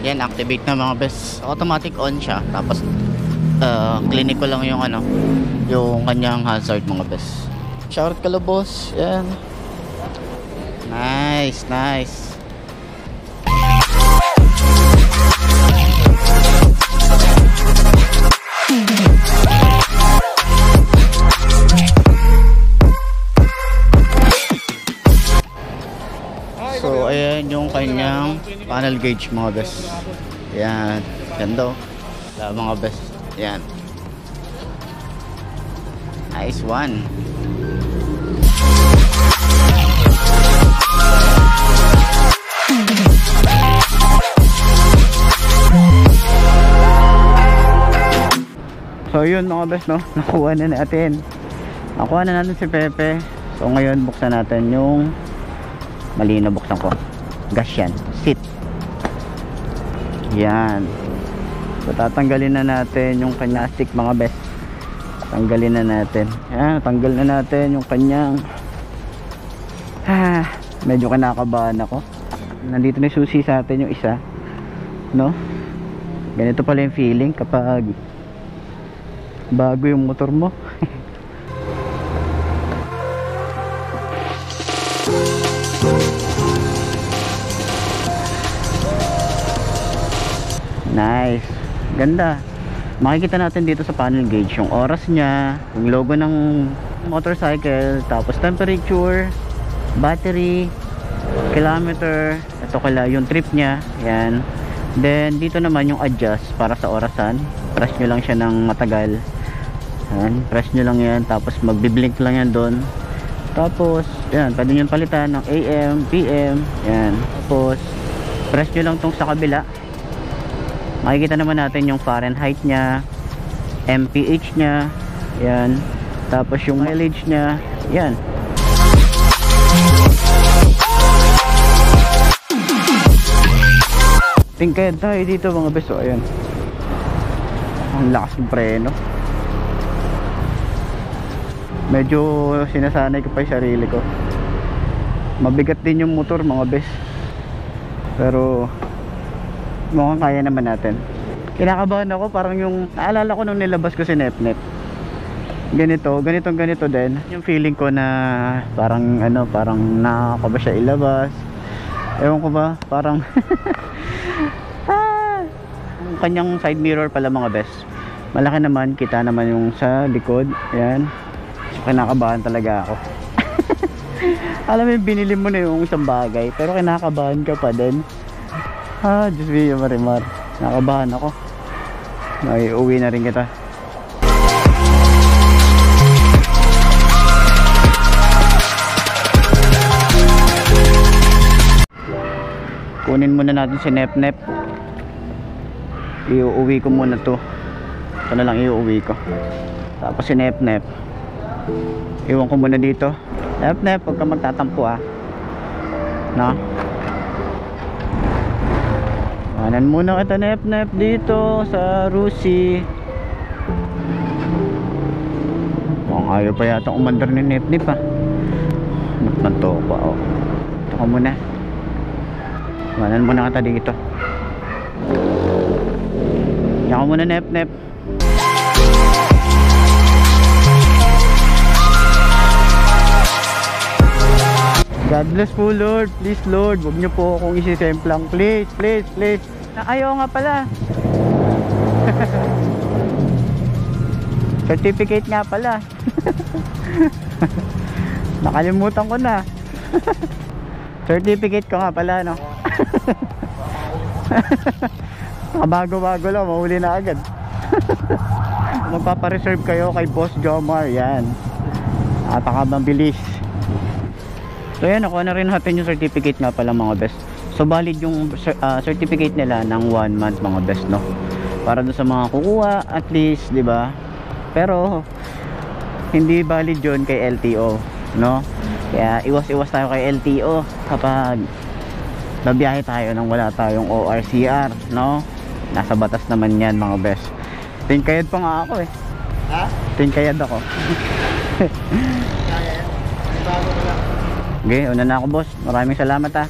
Yan, activate na mga best. Automatic on siya. Tapos, uh, clinic ko lang yung ano, yung kanyang hazard mga best. Shout ka boss. Yan. Nice, nice. Kanyang panel gauge mga best. Yan. Ganda. oh. Wala mga best. Yan. Nice one. So yun mga best no, nakuha na natin. Nakuha na natin si Pepe. So ngayon buksan natin yung mali na buksan ko. Gas yan. Sit. Yan. So tatanggalin na natin yung kanya stick mga best. Tanggalin na natin. Yan, tanggal na natin yung kanyang ah, medyo kinakabahan ako. Nandito na susi sa atin yung isa. No? Ganito pala yung feeling kapag bago yung motor mo. Nice. Ganda. Makikita natin dito sa panel gauge yung oras niya, yung logo ng motorcycle, tapos temperature, battery, kilometer, ito kala yung trip niya. Yan. Then dito naman yung adjust para sa orasan. Press nyo lang siya ng matagal. Yan. Press nyo lang yan. Tapos magbiblink lang yan doon. Tapos, yan. Pwede nyo palitan ng AM, PM. Yan. Tapos, press nyo lang tong sa kabila makikita naman natin yung Fahrenheit nya MPH nya yan. Tapos yung mileage nya yan. Tingkayad tayo dito mga beso ayan. Ang lakas ng preno. Medyo sinasanay ko pa yung sarili ko. Mabigat din yung motor mga bes. Pero mukhang kaya naman natin. Kinakabahan ako parang yung naalala ko nung nilabas ko si Nepnet ganito, ganitong ganito din. Yung feeling ko na parang ano, parang nakakaba siya ilabas. Ewan ko ba, parang ah, kanyang side mirror pala mga best malaki naman, kita naman yung sa likod yan so kinakabahan talaga ako. Alam mo binili mo na yung isang bagay pero kinakabahan ka pa din Ah, Diyos Villa Marimar. Nakabahan ako. May uwi na rin kita. Kunin muna natin si Nep Nep. Iuuwi ko muna to. Ito na lang iuuwi ko. Tapos si Nep Nep. Iwan ko muna dito. Nep Nep, huwag ka magtatampo ah. No? Anan muna kita nep nep dito sa Rusi. Mukhang ayaw pa yata umandar ni nep nep ah. Nagpanto pa oh. Ito ka muna. Anan muna kita dito. Yan ka muna nep bless po Lord. Please Lord, wag niyo po akong isisemplang. Please, please, please. Ayaw nga pala. Certificate nga pala. Nakalimutan ko na. Certificate ko nga pala, no? Kabago-bago lang, mahuli na agad. Magpapareserve kayo kay Boss Jomar, yan. Napaka mabilis. So yan, nakuha na rin natin yung certificate nga pala mga best. So valid yung uh, certificate nila ng 1 month mga best, no? Para doon sa mga kukuha, at least, di ba? Pero, hindi valid yun kay LTO, no? Kaya iwas-iwas tayo kay LTO kapag babiyahe tayo nang wala tayong ORCR, no? Nasa batas naman yan mga best. Tingkayad pa nga ako eh. Ha? Tingkayad ako. Okay, una na ako boss. Maraming salamat ha.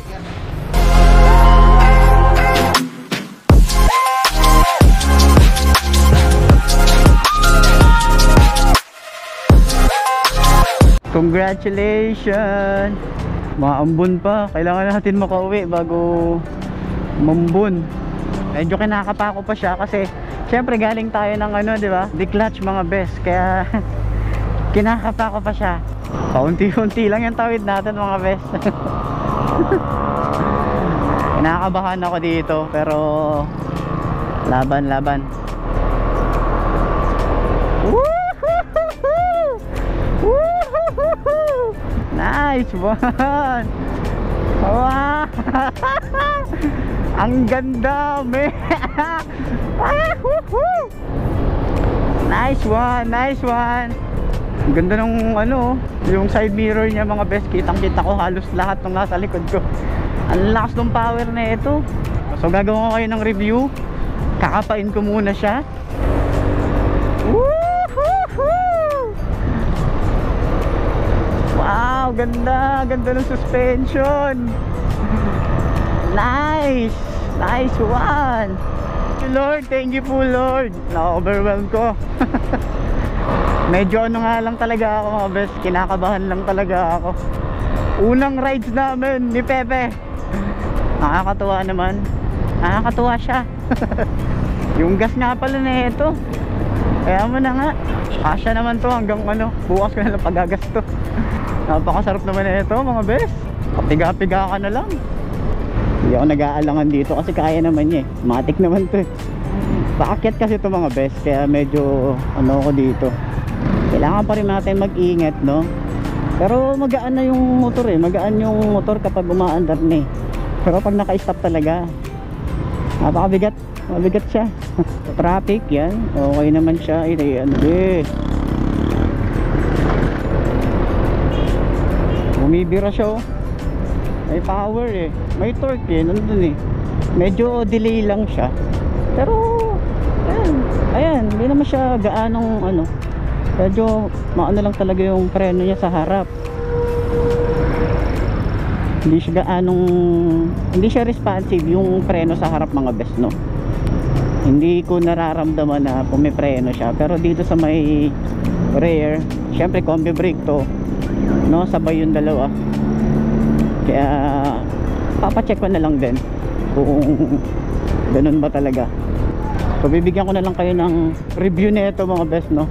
Congratulations! Maambon pa. Kailangan natin makauwi bago mambon. Medyo kinakapako pa siya kasi syempre galing tayo ng ano, di ba? The clutch mga best. Kaya kinakapako pa siya. Paunti-unti lang yung tawid natin mga best. Kinakabahan ako dito pero laban laban. Woohoo! Woohoo! Nice one! Wow! Ang ganda, me! Nice one, nice one! Ganda ng ano, yung side mirror niya mga best. Kitang-kita ko halos lahat ng nasa likod ko. Ang lakas ng power na ito. So gagawin ko kayo ng review. Kakapain ko muna siya. Wow, ganda, ganda ng suspension. Nice. Nice one. Lord, thank you po Lord. Na-overwhelm ko. Medyo ano nga lang talaga ako mga best. Kinakabahan lang talaga ako. Unang rides namin ni Pepe. Nakakatuwa naman. Nakakatuwa siya. Yung gas nga pala na ito. Kaya mo na nga. Kasya naman to hanggang ano. Bukas ko na lang pagagas to. Napakasarap naman na ito mga best. Kapiga-piga ka na lang. Hindi ako nag-aalangan dito kasi kaya naman niya eh. Matik naman to eh. Paakyat kasi to mga best. Kaya medyo ano ako dito. Kailangan pa rin natin mag-ingat no. Pero magaan na yung motor eh. Magaan yung motor kapag umaandar na eh. Pero pag naka-stop talaga, napakabigat. Mabigat siya. Traffic yan. Okay naman siya. Ay, ano eh. Bumibira siya oh. May power eh. May torque eh. Nandun eh. Medyo delay lang siya. Pero, ayan. Ayan. Hindi naman siya gaanong ano. Medyo maano lang talaga yung preno niya sa harap. Hindi siya gaanong hindi siya responsive yung preno sa harap mga best no. Hindi ko nararamdaman na pumipreno siya pero dito sa may rear, syempre combi brake to. No, sabay yung dalawa. Kaya papacheck ko na lang din kung ganun ba talaga. So bibigyan ko na lang kayo ng review nito mga best no